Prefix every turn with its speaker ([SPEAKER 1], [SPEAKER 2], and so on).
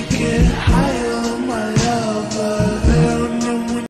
[SPEAKER 1] get high.